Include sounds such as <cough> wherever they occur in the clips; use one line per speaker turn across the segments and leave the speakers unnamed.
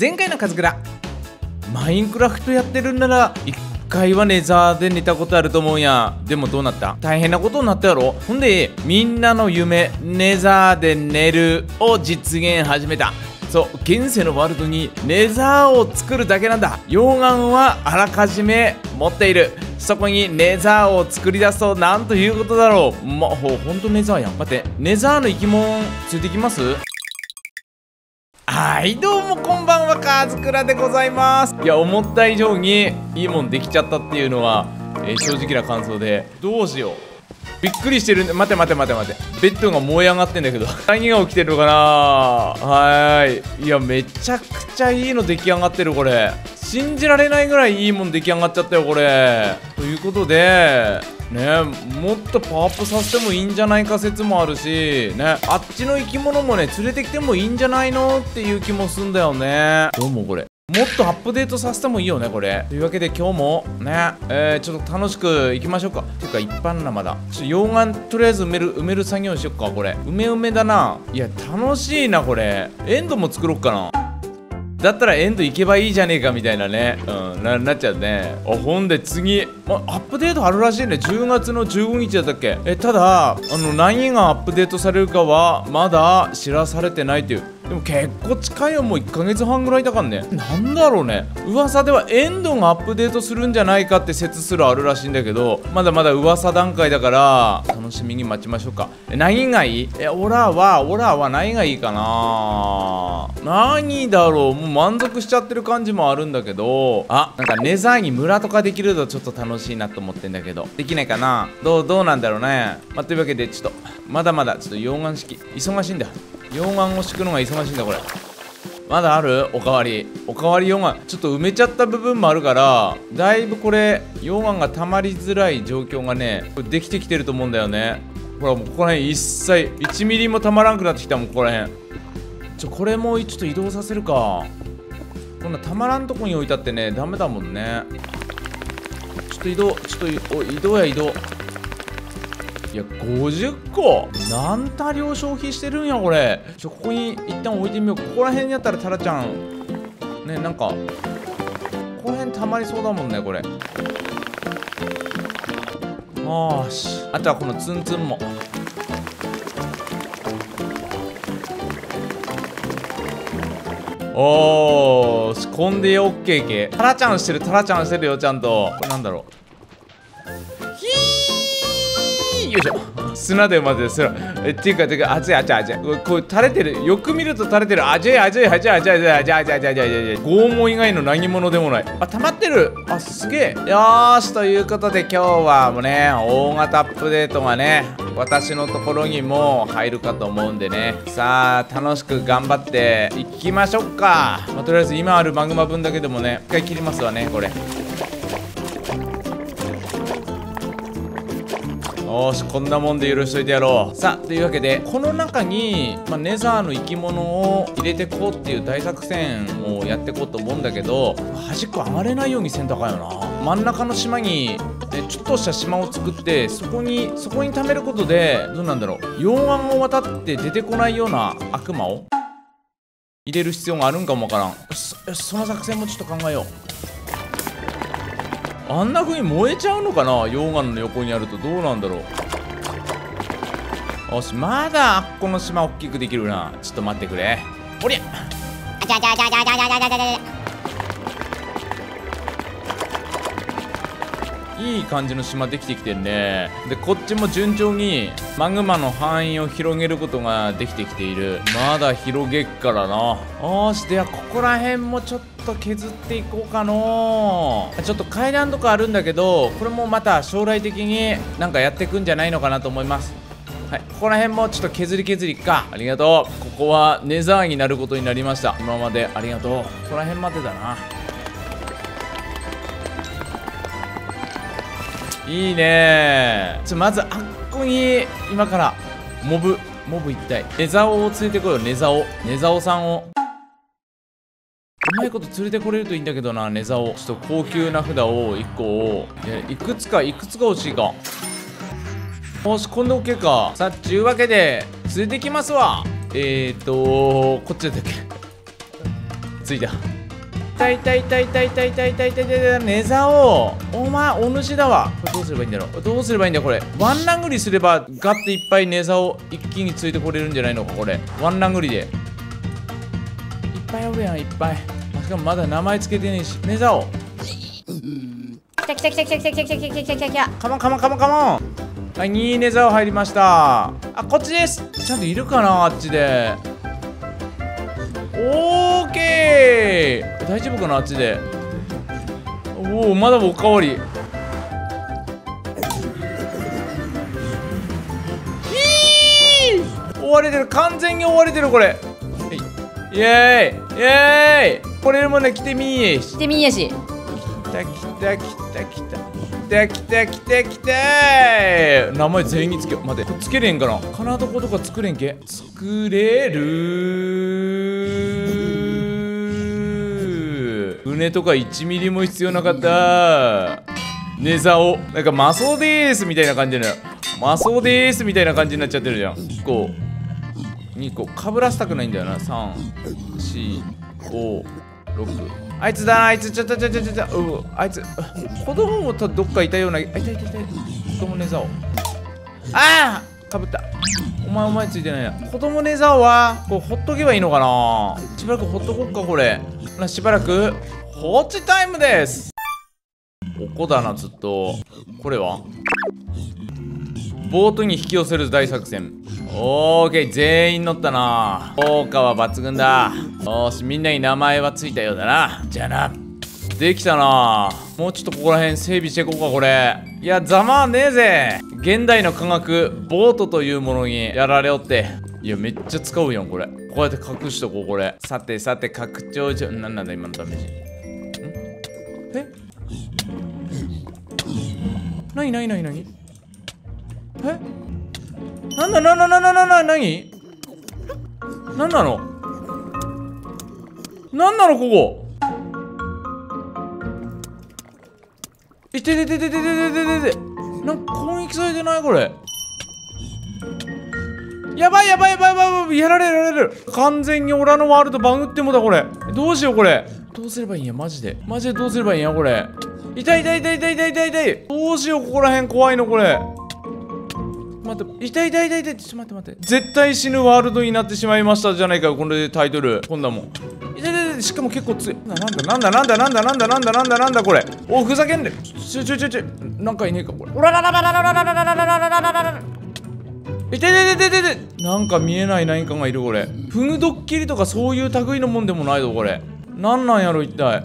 前回のカズクラ。マインクラフトやってるんなら一回はネザーで寝たことあると思うんや。でもどうなった？大変なことになったやろ？ほんでみんなの夢ネザーで寝るを実現始めた。そう現世のワールドにネザーを作るだけなんだ。溶岩はあらかじめ持っている。そこにネザーを作り出すとなんということだろう。まほほんとネザーやん。待ってネザーの生き物ついてきます？はいどうもこんばんはかずくらでございます。いや思った以上にいいもんできちゃったっていうのは、えー正直な感想でどうしよう。びっくりしてるんで待て待て待て待て。ベッドが燃え上がってんだけど <laughs> 何が起きてるのかな。はーい。いやめちゃくちゃいいの出来上がってるこれ。信じられないぐらいいいもん出来上がっちゃったよこれ。ということでねもっとパワーアップさせてもいいんじゃないか説もあるしねあっちの生き物もね連れてきてもいいんじゃないの？っていう気もすんだよね。どうもこれ。もっとアップデートさせてもいいよねこれ。というわけで今日もねえー、ちょっと楽しくいきましょうか。ていうか一般なまだ。ちょ溶岩とりあえず埋める埋める作業しよっかこれ。埋め埋めだな。いや楽しいなこれ。エンドも作ろっかな。だったらエンド行けばいいじゃねえかみたいなね、うん、ななっちゃうね。あほんで次、ま、アップデートあるらしいね。10月の15日だったっけ。えただあの何がアップデートされるかはまだ知らされてないという。でも結構近いよ。もう1ヶ月半ぐらいだからね。なんだろうね。噂ではエンドがアップデートするんじゃないかって説すらあるらしいんだけどまだまだ噂段階だから楽しみに待ちましょうか。何がいい？えオラはオラは何がいいかな？何だろう。もう満足しちゃってる感じもあるんだけど。あなんかネザーに村とかできるとちょっと楽しいなと思ってんだけど。できないかな？どうどうなんだろうね。まあ、というわけでちょっとまだまだちょっと溶岩式。忙しいんだ溶岩を敷くのが忙しいんだこれ。まだある？おかわり。おかわり溶岩ちょっと埋めちゃった部分もあるからだいぶこれ溶岩が溜まりづらい状況がねできてきてると思うんだよね。ほらもうここら辺一切1ミリもたまらんくなってきたもんここら辺。ちょこれもちょっと移動させるか。こんなたまらんとこに置いたってねダメだもんね。ちょっと移動ちょっとお移動や移動。いや50個なんた量消費してるんやこれ。ちょここに一旦置いてみよう。ここら辺にあったらタラちゃん。ねなんかここら辺たまりそうだもんねこれ。よし。あとはこのツンツンも。おー仕込んでよ OK 系タラちゃんしてるタラちゃんしてるよちゃんと。これなんだろう。よいしょ。砂で混ぜて砂えっていうかていうか熱い熱い熱い。これこれ垂れてる。よく見ると垂れてる。熱い熱い熱い熱い熱い熱い熱い熱い熱い熱い拷問以外の何者でもない。あ溜まってる。あすげえ。よーしということで今日はもうね大型アップデートがね私のところにも入るかと思うんでね。さあ楽しく頑張っていきましょうか、まあ、とりあえず今あるマグマ分だけでもね一回切りますわねこれ。よしこんなもんで許しといてやろう。さあというわけでこの中に、まあ、ネザーの生き物を入れてこうっていう大作戦をやってこうと思うんだけど端っこ上がれないようにせんとかよな。真ん中の島にえちょっとした島を作ってそこにそこに貯めることでどうなんだろう。溶岩を渡って出てこないような悪魔を入れる必要があるんかもわからん。そその作戦もちょっと考えよう。あんな風に燃えちゃうのかな？溶岩の横にあるとどうなんだろう。よしまだあっこの島大きくできるな。ちょっと待ってくれ。おりゃ。
あじゃじゃじゃじゃじゃじゃじゃじゃちゃ
いい感じの島できてきてるね。でこっちも順調にマグマの範囲を広げることができてきている。まだ広げっからな。よしではここら辺もちょっと削っていこうかの。ちょっと階段とかあるんだけどこれもまた将来的になんかやっていくんじゃないのかなと思います。はい、ここら辺もちょっと削り削りか。ありがとう。ここはネザーになることになりました。今までありがとう。ここら辺までだな。いいね。ちょまずあっこに今からモブモブ一体ネザオを連れてこいよネザオネザオさんを。うまいこと連れてこれるといいんだけどなネザオちょっと高級な札を1個を。いやいくつかいくつか欲しいか。よしこんで OK か。さあちゅうわけで連れてきますわ。えーとこっちだったっけ？ついた。痛い痛い痛い痛い痛い痛い痛い痛い痛い寝竿お前お主だわこれどうすればいいんだろうどうすればいいんだこれワン殴りすればガッていっぱい寝竿一気についてこれるんじゃないのかこれワン殴りでいっぱいおるやんいっぱいあしかもまだ名前つけてねえし寝竿
来た来た来た来た来た来た来た来た来た来た来た
カモンカモンカモンカモンはい2ネザー入りましたあこっちですちゃんといるかなあっちでオーケー。大丈夫かなあっちで。おおまだおかわり。いー追われてる。完全に追われてるこれ。はいイエーイ。イエーイ。これもね来てみーし。
来てみんやし。
来た来た来た来た来た来た来た来た名前全員につけよう待って。つけれんかな。かなどことか作れんけ。作れる船とか1ミリも必要なかった。寝竿なんかマソでーすみたいな感じなのマソでーすみたいな感じになっちゃってるじゃん。こう2個かぶらせたくないんだよな。345 6あいつだあいつちょちょちょちょちょちょうあいつ子供もどっかいたようなあいたいたいた子供寝竿ああかぶった。お前お前ついてないな子供寝竿はこうほっとけばいいのかな。しばらくほっとこっかこれ。なしばらく。放置タイムです。おこだなずっと。これは？ボートに引き寄せる大作戦。オーケー全員乗ったな。効果は抜群だ。よしみんなに名前はついたようだな。じゃあな。できたな。もうちょっとここら辺整備していこうかこれ。いやざまあねえぜ。現代の科学ボートというものにやられおって。いやめっちゃ使うやんこれ。こうやって隠しとこうこれ。さてさて拡張上なんなんだ今のダメージ。え？なになになになにえ？なんだなんだなんだなんだなになんなの？なんなのここ？いててててててててててなんか攻撃されてないこれ？やばいやばいやばいやばいやばいやられるやられる。完全にオラのワールドバグってもだこれ。どうしようこれ。どうすればいいんやマジで。マジでどうすればいいんやこれ。痛い痛い痛い痛い痛い痛い痛い。どうしようここら辺怖いのこれ。待って痛い痛い痛い痛い。ちょっと待って待って。絶対死ぬワールドになってしまいましたじゃないかこれでタイトル。こんなもん。痛い痛い痛い。しかも結構強い。ななんだなんだなんだなんだなんだなんだなんだなんだこれ。おふざけんで。ちょちょちょちょなんかいねえかこれ。
おららららららららららららららららら
痛い痛い痛い痛い痛い。なんか見えない何かがいるこれ。フグドッキリとかそういう類のもんでもないぞこれ。なんなんやろ一体。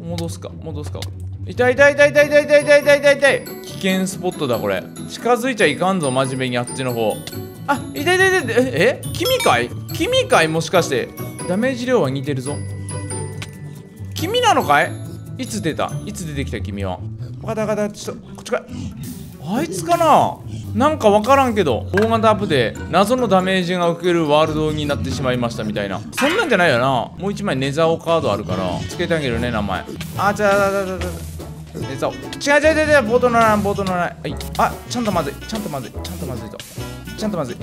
戻すか戻すか。痛い痛い痛い痛い痛い痛い痛い痛い痛い痛い。危険スポットだこれ。近づいちゃいかんぞ真面目にあっちの方。あ痛い痛い痛い痛い。ええ？君かい？君かいもしかして。ダメージ量は似てるぞ。君なのかい？いつ出た？いつ出てきた君は。分かった分かった。ちょっとこっち来いあいつかな？なんか分からんけど大型アップで謎のダメージが受けるワールドになってしまいましたみたいな。そんなんじゃないよな。もう一枚ネザオカードあるからつけてあげるね名前。あちゃちゃちゃちゃネザオ。違う違う違う違う。ボート乗らないボート乗らない。はい。あちゃんとまずい。ちゃんとまずい。ちゃんとまずいとちゃんとまずい。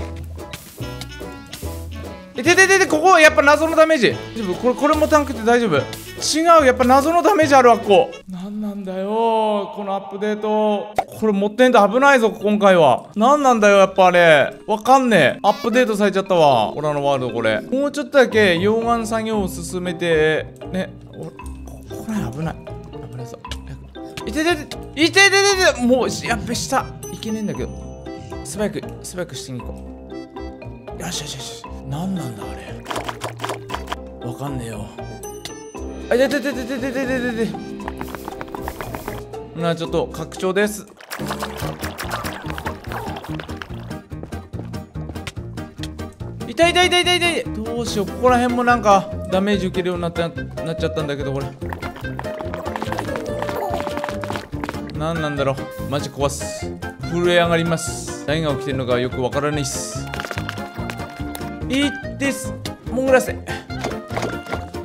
えててててここやっぱ謎のダメージ。大丈夫？これこれもタンクって大丈夫？違うやっぱ謎のダメージあるわここ。なんなんだよこのアップデート。これ持ってんと危ないぞ今回は。なんなんだよやっぱあれ。わかんねえ。アップデートされちゃったわ。オラのワールドこれ。もうちょっとだけ溶岩作業を進めてねおこここら危ない。危ないぞ。いてててい。ててててもうやっべ下。いけねえんだけど。素早く素早くしてに行こう。よしよしよし。何なんだあれ。わかんねえよ。あいててててててててててなちょっと拡張です。痛い痛い痛い痛い痛い。どうしよう。ここら辺もなんかダメージ受けるようになったなっちゃったんだけどこれ。何なんだろう。マジ壊す。震え上がります。何が起きてるのかよくわからないっす。いいです。潜らせ。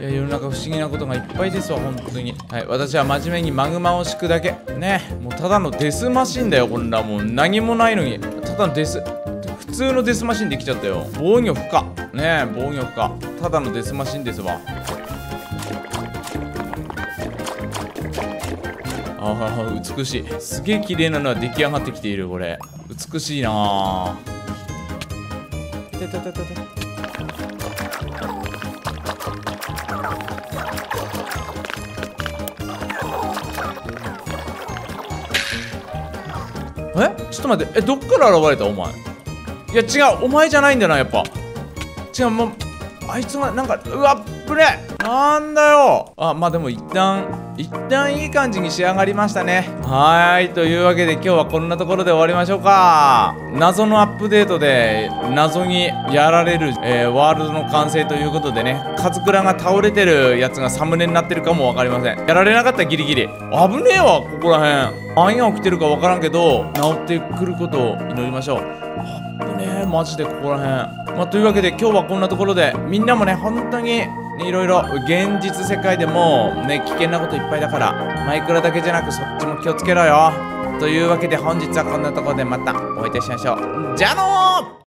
や世の中不思議なことがいっぱいですわ本当に。はい私は真面目にマグマを敷くだけ。ねもうただのデスマシンだよこんなもう何もないのに。ただのデス普通のデスマシンできちゃったよ。防御不可。ねえ防御不可。ただのデスマシンですわ。あー美しい。すげえ綺麗なのは出来上がってきているこれ。美しいなあちょっと待ってえどっから現れた？お前。いや違うお前じゃないんだなやっぱ。違うもうあいつがなんかうわっぶれなんだよ。あまあでも一旦一旦いい感じに仕上がりましたね。はいというわけで今日はこんなところで終わりましょうか。謎のアップデートで謎にやられる、えーワールドの完成ということでね。カズクラが倒れてるやつがサムネになってるかも分かりません。やられなかったギリギリ。危ねえわここらへん何が起きてるか分からんけど治ってくることを祈りましょう。危ねえマジでここらへんまあというわけで今日はこんなところでみんなもね本当にねいろいろ現実世界でもね危険なこといっぱいだからマイクラだけじゃなくそっちも気をつけろよ。というわけで本日はこんなところでまたお会いいたしましょう。じゃあのー